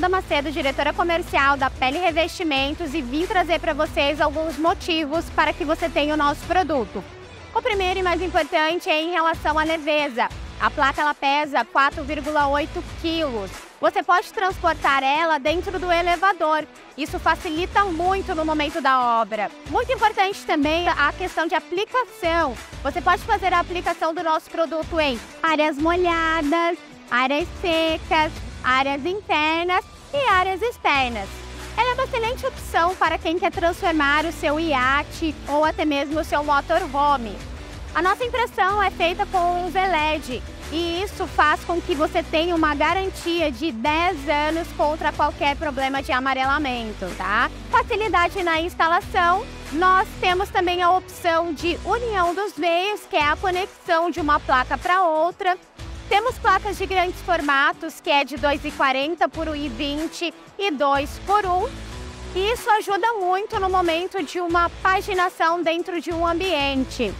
Macedo, diretora comercial da Pele Revestimentos e vim trazer para vocês alguns motivos para que você tenha o nosso produto. O primeiro e mais importante é em relação à leveza. A placa ela pesa 4,8 quilos. Você pode transportar ela dentro do elevador. Isso facilita muito no momento da obra. Muito importante também a questão de aplicação. Você pode fazer a aplicação do nosso produto em áreas molhadas, áreas secas, áreas internas e áreas externas. Ela é uma excelente opção para quem quer transformar o seu iate ou até mesmo o seu motorhome. A nossa impressão é feita com LED e isso faz com que você tenha uma garantia de 10 anos contra qualquer problema de amarelamento, tá? Facilidade na instalação. Nós temos também a opção de união dos veios, que é a conexão de uma placa para outra. Temos placas de grandes formatos, que é de 2,40 por 1,20 e 2 por 1. E isso ajuda muito no momento de uma paginação dentro de um ambiente.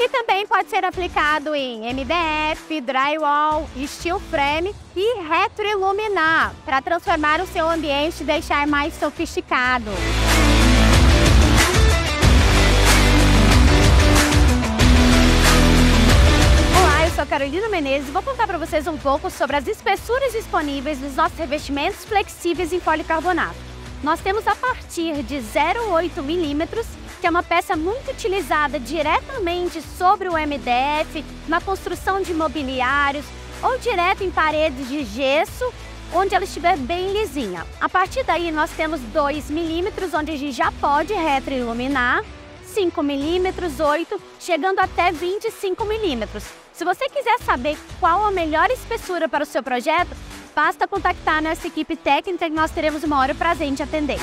E também pode ser aplicado em MDF, drywall, steel frame e retroiluminar para transformar o seu ambiente e deixar mais sofisticado. Carolina Menezes e vou contar para vocês um pouco sobre as espessuras disponíveis dos nossos revestimentos flexíveis em policarbonato. Nós temos a partir de 0,8 milímetros que é uma peça muito utilizada diretamente sobre o MDF, na construção de mobiliários ou direto em paredes de gesso, onde ela estiver bem lisinha. A partir daí nós temos 2 milímetros, onde a gente já pode retroiluminar, 5 milímetros, 8, chegando até 25 milímetros. Se você quiser saber qual a melhor espessura para o seu projeto, basta contactar nossa equipe técnica e nós teremos o maior prazer em te atender.